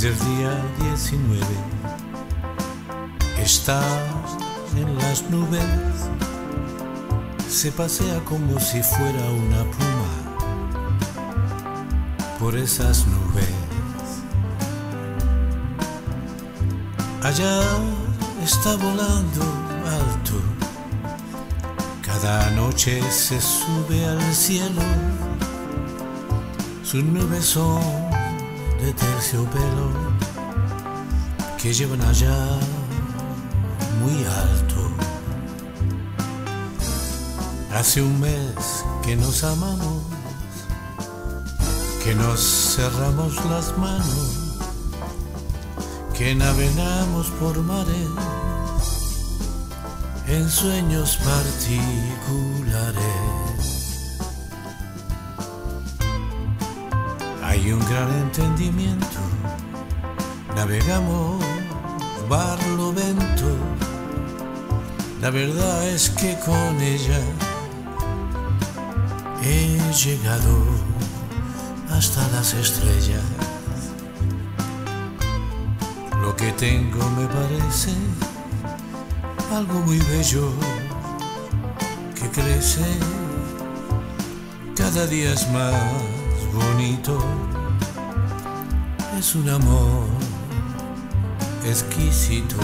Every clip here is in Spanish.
Desde el día 19 está en las nubes, se pasea como si fuera una pluma por esas nubes. Allá está volando alto, cada noche se sube al cielo, sus nubes son de terciopelo que llevan allá muy alto. Hace un mes que nos amamos, que nos cerramos las manos, que navegamos por mares en sueños particulares. Hay un gran entendimiento, navegamos barlovento. La verdad es que con ella he llegado hasta las estrellas. Lo que tengo me parece algo muy bello que crece cada día más bonito. Es un amor exquisito.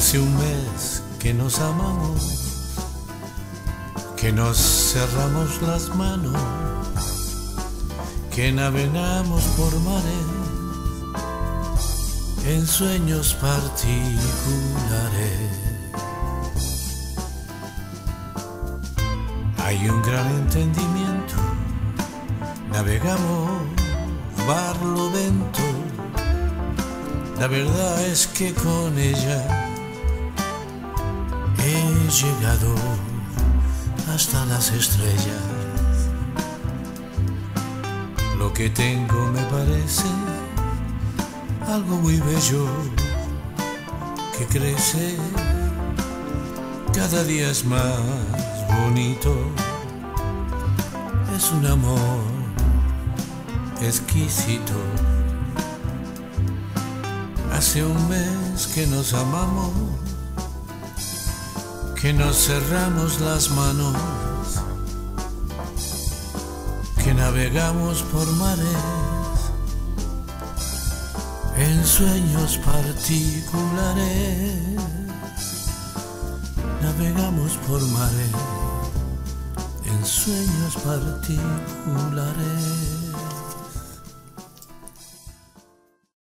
Hace un mes que nos amamos, que nos cerramos las manos, que navegamos por mares en sueños particulares. Hay un gran entendimiento, navegamos barlovento. La verdad es que con ella llegado hasta las estrellas. Lo que tengo me parece algo muy bello que crece, cada día es más bonito. Es un amor exquisito. Hace un mes que nos amamos que nos cerramos las manos, que navegamos por mares en sueños particulares, navegamos por mares en sueños particulares.